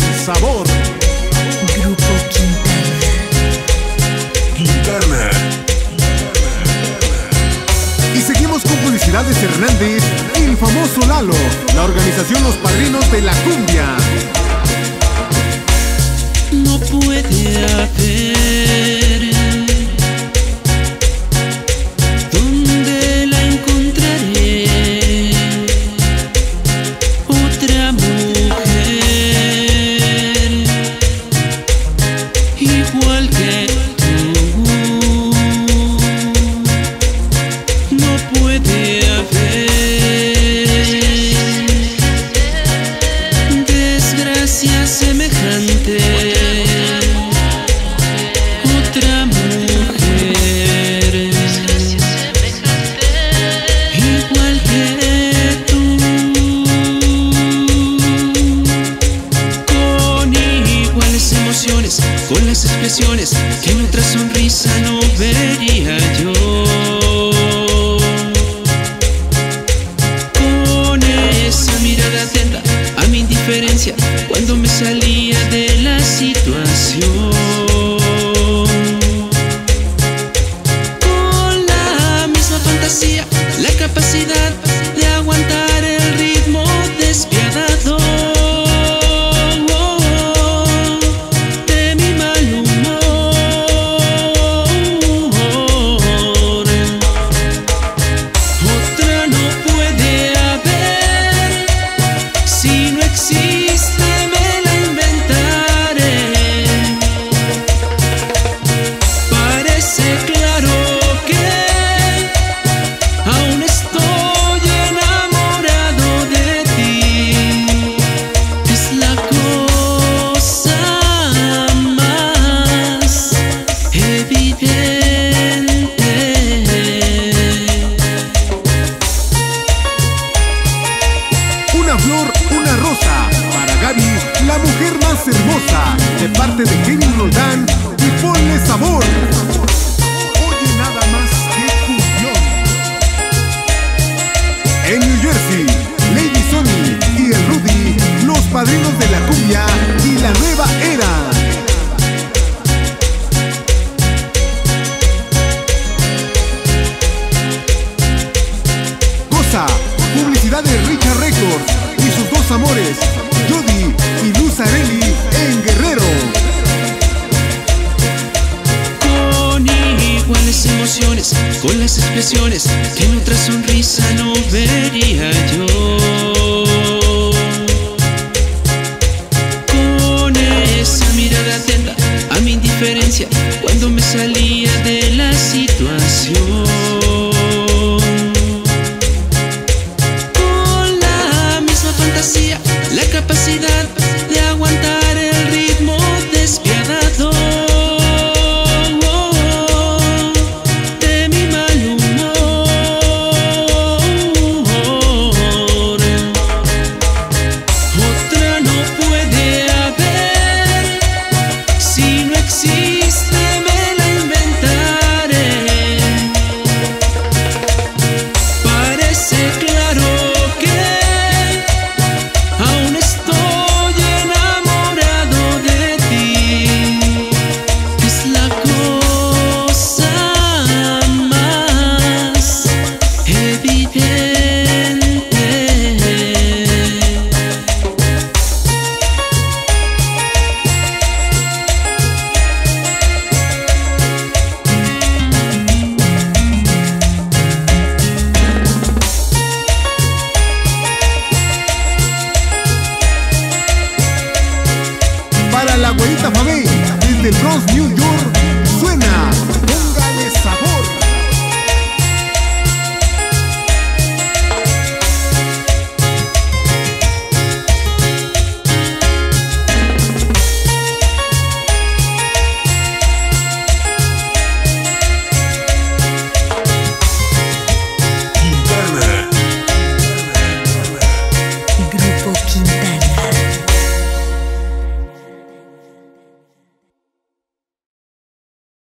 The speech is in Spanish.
sabor. Grupo Quintana. Quintana. Y seguimos con publicidades Hernández, el famoso Lalo, la organización Los Padrinos de la Cumbia. No puede haber vuelque con las expresiones que en otra sonrisa no vería yo. Una flor, una rosa. Para Gaby, la mujer más hermosa. De parte de Kenny Roldán y ponle sabor. Amores, Judy y Luz Areli en Guerrero. con iguales emociones, con las expresiones que en otra sonrisa no vería yo.